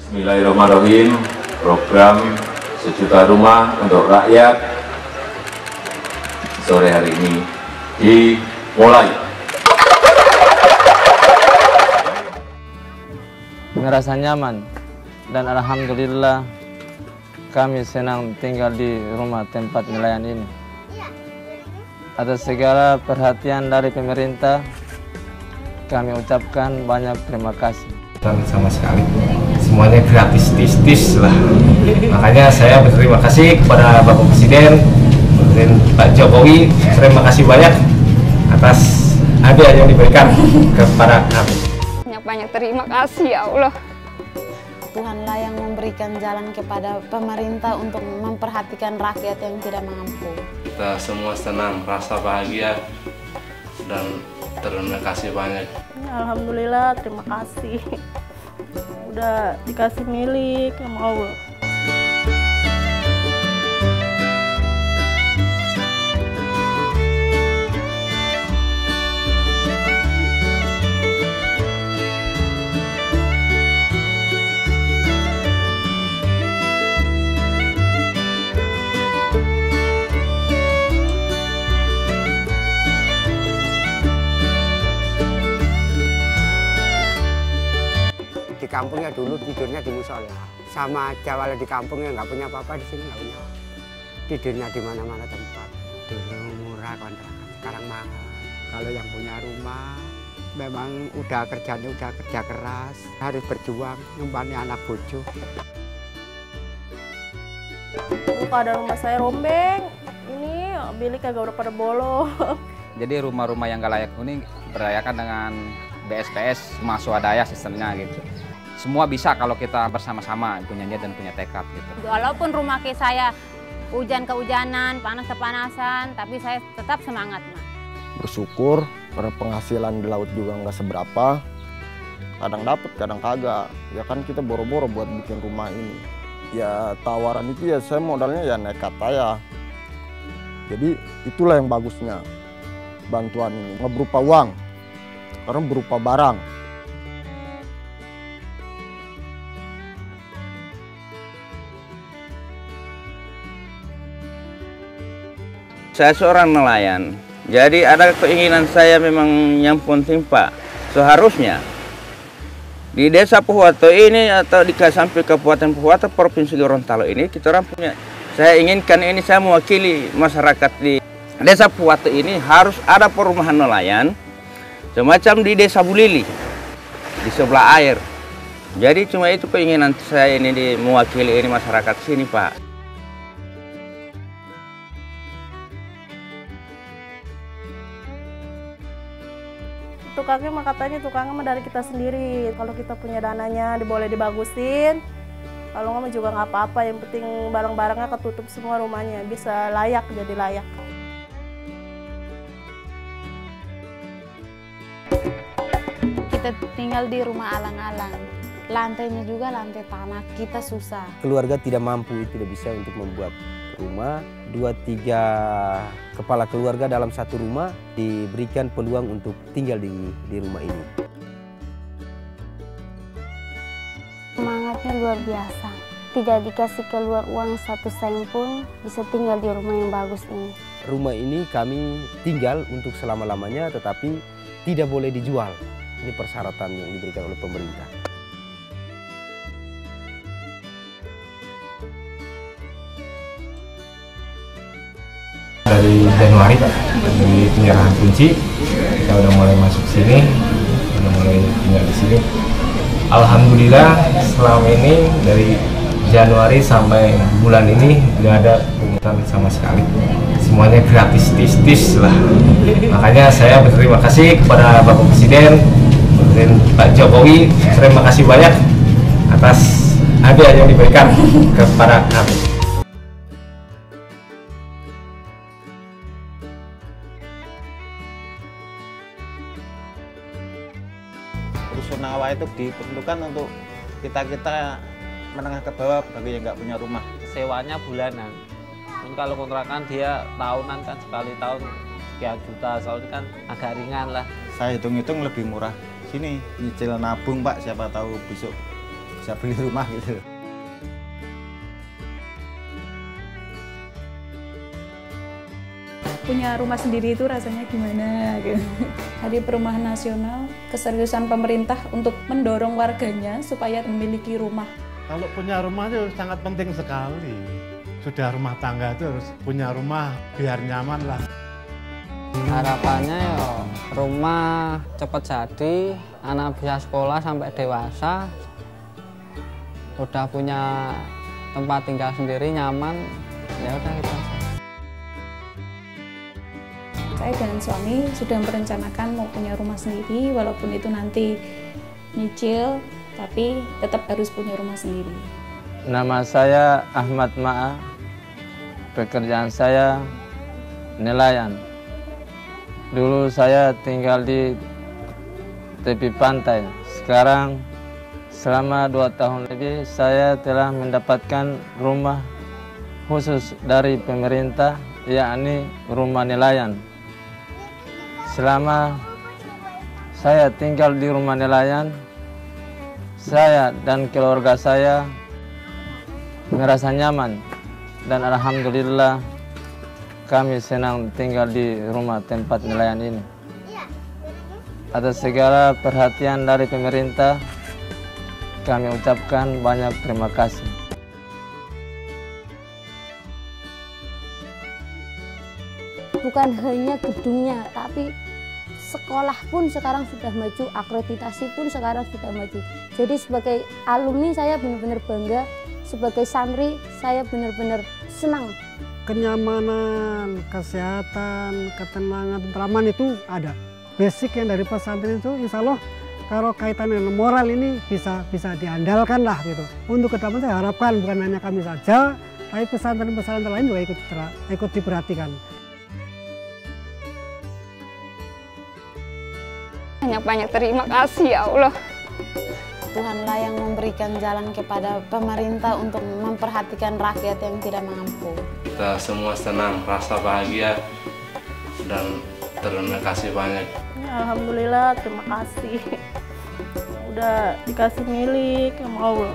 Bismillahirrahmanirrahim. Program sejuta rumah untuk rakyat sore hari ini dimulai. Merasa nyaman dan alhamdulillah kami senang tinggal di rumah tempat nelayan ini. Atas segala perhatian dari pemerintah, kami ucapkan banyak terima kasih. Kami sama sekali semuanya gratis tis tis lah makanya saya berterima kasih kepada Bapak Presiden Presiden Pak Jokowi terima kasih banyak atas hadiah yang diberikan kepada kami banyak-banyak terima kasih ya Allah Tuhanlah yang memberikan jalan kepada pemerintah untuk memperhatikan rakyat yang tidak mampu. Kita semua senang, rasa bahagia, dan terima kasih banyak. Alhamdulillah, terima kasih. Udah dikasih milik sama Allah. Dulu tidurnya di musola. Sama kalau di kampungnya nggak punya apa-apa di sini nggak punya. Tidurnya di mana-mana tempat. Dulu murah kontrakan sekarang mahal. Kalau yang punya rumah memang udah kerjanya udah kerja keras harus berjuang nyumbani anak bojo. Dulu ada rumah saya rombeng, ini bilik kagak udah pada bolong. Jadi rumah-rumah yang gak layak huni berayakan dengan BSPS rumah swadaya sistemnya gitu. Semua bisa kalau kita bersama-sama punya niat dan punya tekad gitu. walaupun rumah ke saya hujan kehujanan panas kepanasan tapi saya tetap semangat Mak. bersyukur karena penghasilan di laut juga nggak seberapa. Kadang dapat kadang kagak. Ya kan kita boro-boro buat bikin rumah ini. Ya tawaran itu ya saya modalnya ya nekat aja. Jadi itulah yang bagusnya bantuan ini. Nggak berupa uang karena berupa barang Saya seorang nelayan, jadi ada keinginan saya memang yang penting Pak, seharusnya di desa Puhuato ini atau di sampai Kabupaten Puhuato Provinsi Gorontalo ini kita orang punya saya inginkan ini saya mewakili masyarakat di desa Puhuato ini harus ada perumahan nelayan semacam di desa Bulili di sebelah air. Jadi cuma itu keinginan saya ini di mewakili ini masyarakat sini Pak Tukangnya mah katanya tukangnya mah dari kita sendiri. Kalau kita punya dananya boleh dibagusin. Kalau nggak juga nggak apa-apa. Yang penting barang-barangnya ketutup semua rumahnya. Bisa layak jadi layak. Kita tinggal di rumah alang-alang. Lantainya juga lantai tanah, kita susah. Keluarga tidak mampu, tidak bisa untuk membuat rumah. Dua tiga kepala keluarga dalam satu rumah diberikan peluang untuk tinggal di, di rumah ini. Semangatnya luar biasa. Tidak dikasih keluar uang satu sen pun bisa tinggal di rumah yang bagus ini. Rumah ini kami tinggal untuk selama-lamanya tetapi tidak boleh dijual. Ini persyaratan yang diberikan oleh pemerintah. Januari di penyerahan kunci. Kita udah mulai masuk sini udah mulai tinggal di sini. Alhamdulillah selama ini dari Januari sampai bulan ini nggak ada pungutan sama sekali. Semuanya gratis tis tis lah. Makanya saya berterima kasih kepada Bapak Presiden Presiden Pak Jokowi. Terima kasih banyak atas hadiah yang diberikan kepada kami itu diperlukan untuk kita-kita menengah ke bawah bagi yang nggak punya rumah. Sewanya bulanan. Dan kalau kontrakan dia tahunan kan sekali tahun sekian juta, soalnya kan agak ringan lah. Saya hitung-hitung lebih murah sini nyicil nabung pak siapa tahu besok bisa bisa beli rumah gitu. punya rumah sendiri itu rasanya gimana gitu. Hari Perumahan Nasional keseriusan pemerintah untuk mendorong warganya supaya memiliki rumah. Kalau punya rumah itu sangat penting sekali. Sudah rumah tangga itu harus punya rumah biar nyaman lah. Harapannya ya rumah cepat jadi, anak bisa sekolah sampai dewasa, udah punya tempat tinggal sendiri nyaman, ya udah gitu aja. Saya dan suami sudah merencanakan mau punya rumah sendiri, walaupun itu nanti nyicil, tapi tetap harus punya rumah sendiri. Nama saya Ahmad Ma'a, pekerjaan saya nelayan. Dulu saya tinggal di tepi pantai, sekarang selama dua tahun lebih saya telah mendapatkan rumah khusus dari pemerintah, yakni rumah nelayan. Selama saya tinggal di rumah nelayan, saya dan keluarga saya merasa nyaman dan alhamdulillah kami senang tinggal di rumah tempat nelayan ini. Atas segala perhatian dari pemerintah, kami ucapkan banyak terima kasih. Bukan hanya gedungnya tapi sekolah pun sekarang sudah maju akreditasi pun sekarang sudah maju. Jadi sebagai alumni saya benar-benar bangga sebagai santri saya benar-benar senang. Kenyamanan kesehatan ketenangan tenteraman itu ada. Basic yang dari pesantren itu insya Allah kalau kaitan dengan moral ini bisa bisa diandalkan lah gitu. Untuk ke depan saya harapkan bukan hanya kami saja tapi pesantren-pesantren lain juga ikut ikut diperhatikan Banyak-banyak terima kasih ya Allah. Tuhanlah yang memberikan jalan kepada pemerintah untuk memperhatikan rakyat yang tidak mampu. Kita semua senang, rasa bahagia, dan terima kasih banyak. Ya, Alhamdulillah, terima kasih. Udah dikasih milik sama Allah.